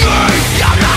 Something